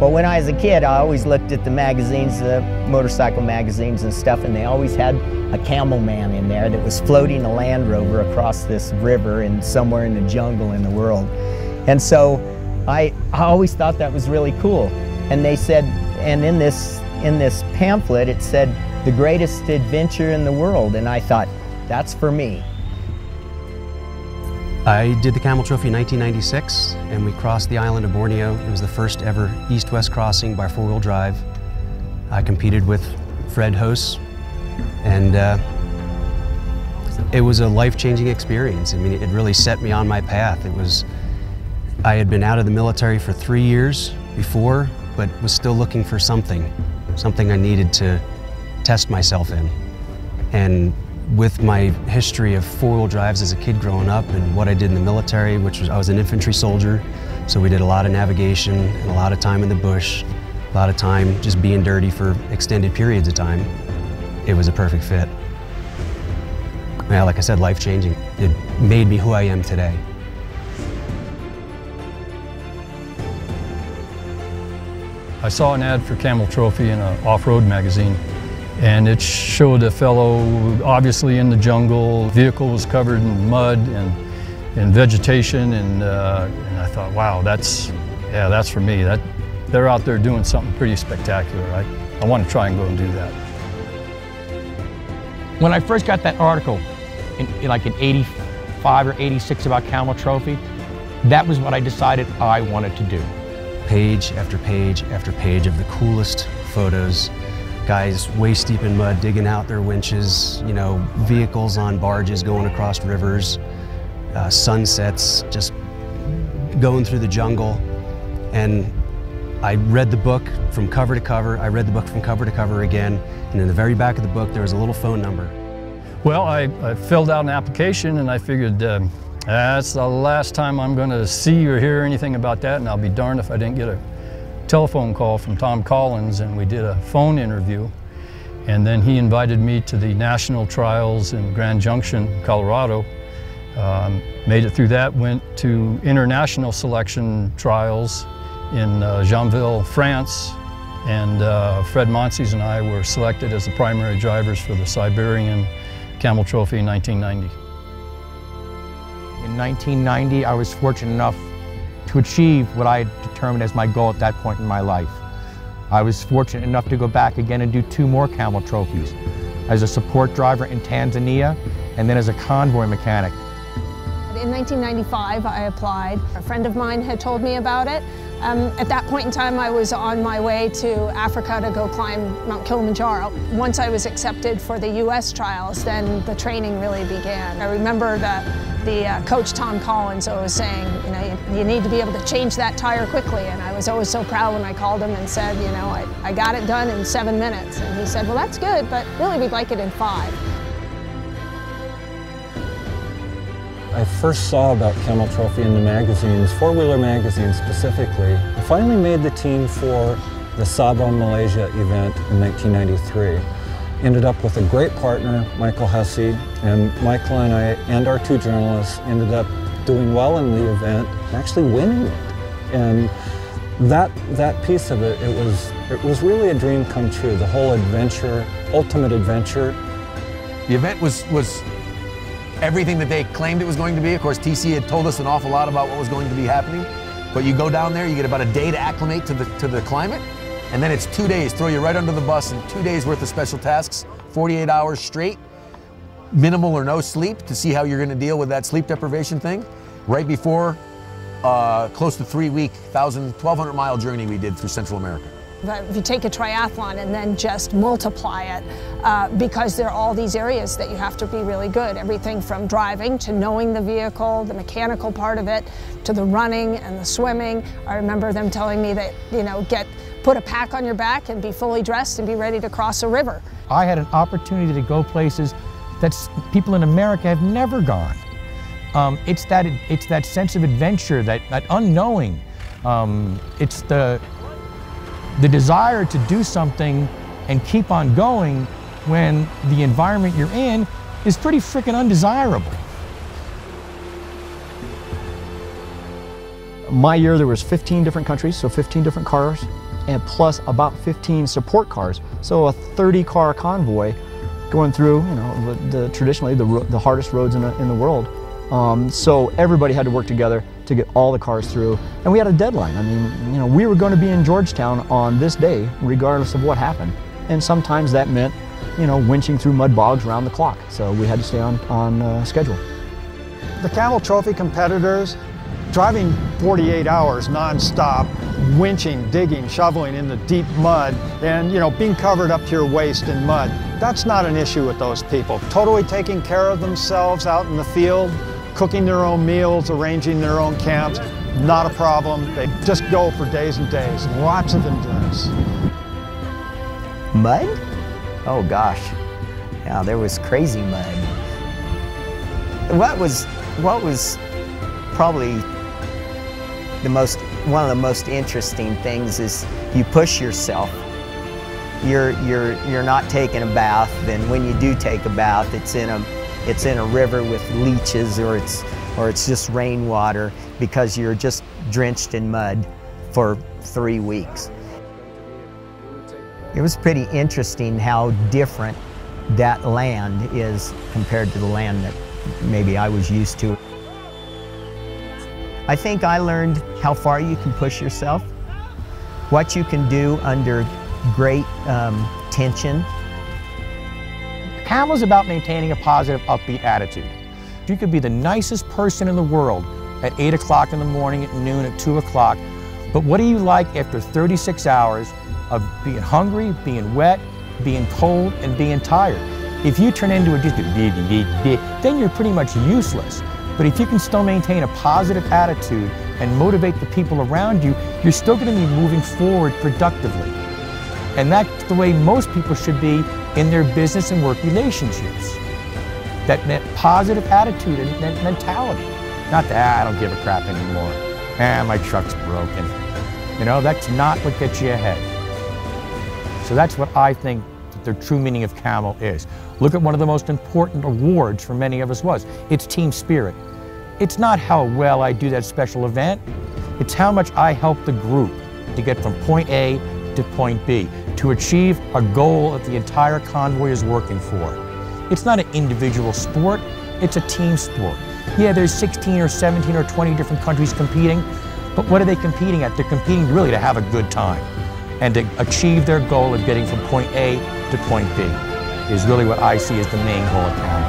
Well, when I was a kid, I always looked at the magazines, the motorcycle magazines and stuff, and they always had a camel man in there that was floating a Land Rover across this river and somewhere in the jungle in the world. And so I, I always thought that was really cool. And they said, and in this, in this pamphlet, it said, the greatest adventure in the world. And I thought, that's for me. I did the Camel Trophy in 1996 and we crossed the island of Borneo. It was the first ever east-west crossing by four-wheel drive. I competed with Fred Hoos and uh, it was a life-changing experience. I mean, it really set me on my path. It was, I had been out of the military for three years before, but was still looking for something, something I needed to test myself in. And with my history of four-wheel drives as a kid growing up and what I did in the military, which was I was an infantry soldier, so we did a lot of navigation and a lot of time in the bush, a lot of time just being dirty for extended periods of time. It was a perfect fit. Yeah, like I said, life-changing. It made me who I am today. I saw an ad for Camel Trophy in an off-road magazine and it showed a fellow obviously in the jungle. Vehicle was covered in mud and, and vegetation, and, uh, and I thought, wow, that's yeah, that's for me. That they're out there doing something pretty spectacular. I, I want to try and go and do that. When I first got that article, in, in like in 85 or 86 about Camel Trophy, that was what I decided I wanted to do. Page after page after page of the coolest photos guys waist deep in mud digging out their winches, you know, vehicles on barges going across rivers, uh, sunsets, just going through the jungle. And I read the book from cover to cover. I read the book from cover to cover again. And in the very back of the book, there was a little phone number. Well, I, I filled out an application and I figured um, that's the last time I'm going to see or hear anything about that, and I'll be darned if I didn't get a telephone call from Tom Collins and we did a phone interview. And then he invited me to the national trials in Grand Junction, Colorado. Um, made it through that, went to international selection trials in uh, Joinville, France. And uh, Fred Monsees and I were selected as the primary drivers for the Siberian Camel Trophy in 1990. In 1990, I was fortunate enough to achieve what I determined as my goal at that point in my life. I was fortunate enough to go back again and do two more camel trophies as a support driver in Tanzania and then as a convoy mechanic. In 1995, I applied. A friend of mine had told me about it. Um, at that point in time, I was on my way to Africa to go climb Mount Kilimanjaro. Once I was accepted for the U.S. trials, then the training really began. I remember the, the uh, coach Tom Collins always saying, you know, you, need to be able to change that tire quickly. And I was always so proud when I called him and said, you know, I, I got it done in seven minutes. And he said, well, that's good, but really we'd like it in five. I first saw about Camel Trophy in the magazines, four-wheeler magazines specifically. I finally made the team for the Sabah Malaysia event in 1993. Ended up with a great partner, Michael Hussey, and Michael and I and our two journalists ended up doing well in the event, actually winning it. And that that piece of it, it was it was really a dream come true. The whole adventure, ultimate adventure. The event was was everything that they claimed it was going to be. Of course, TC had told us an awful lot about what was going to be happening. But you go down there, you get about a day to acclimate to the, to the climate, and then it's two days, throw you right under the bus and two days worth of special tasks, 48 hours straight, minimal or no sleep to see how you're going to deal with that sleep deprivation thing. Right before uh, close to three week, 1,000, 1,200 mile journey we did through Central America. But if you take a triathlon and then just multiply it, uh, because there are all these areas that you have to be really good. Everything from driving to knowing the vehicle, the mechanical part of it, to the running and the swimming. I remember them telling me that, you know, get put a pack on your back and be fully dressed and be ready to cross a river. I had an opportunity to go places that people in America have never gone. Um, it's that it's that sense of adventure, that, that unknowing. Um, it's the the desire to do something and keep on going when the environment you're in is pretty freaking undesirable. My year there was 15 different countries, so 15 different cars and plus about 15 support cars. So a 30 car convoy going through, you know, the, the traditionally the, the hardest roads in the, in the world. Um, so everybody had to work together to get all the cars through. And we had a deadline. I mean, you know, we were going to be in Georgetown on this day, regardless of what happened. And sometimes that meant, you know, winching through mud bogs around the clock. So we had to stay on, on uh, schedule. The Camel Trophy competitors, driving 48 hours nonstop, winching, digging, shoveling in the deep mud, and, you know, being covered up to your waist in mud, that's not an issue with those people. Totally taking care of themselves out in the field, cooking their own meals, arranging their own camps, not a problem. They just go for days and days. Lots of endurance. Mud? Oh gosh. Yeah, there was crazy mud. What was what was probably the most one of the most interesting things is you push yourself. You're you're you're not taking a bath, then when you do take a bath, it's in a it's in a river with leeches or it's or it's just rainwater because you're just drenched in mud for three weeks. It was pretty interesting how different that land is compared to the land that maybe I was used to. I think I learned how far you can push yourself, what you can do under great um, tension. Camel is about maintaining a positive, upbeat attitude. You could be the nicest person in the world at 8 o'clock in the morning, at noon, at 2 o'clock, but what are you like after 36 hours of being hungry, being wet, being cold, and being tired? If you turn into a just then you're pretty much useless. But if you can still maintain a positive attitude and motivate the people around you, you're still going to be moving forward productively. And that's the way most people should be in their business and work relationships. That meant positive attitude and mentality. Not that ah, I don't give a crap anymore. Ah, my truck's broken. You know, that's not what gets you ahead. So that's what I think the true meaning of camel is. Look at one of the most important awards for many of us was. It's team spirit. It's not how well I do that special event, it's how much I help the group to get from point A to point B, to achieve a goal that the entire convoy is working for. It's not an individual sport, it's a team sport. Yeah, there's 16 or 17 or 20 different countries competing, but what are they competing at? They're competing really to have a good time and to achieve their goal of getting from point A to point B is really what I see as the main goal of.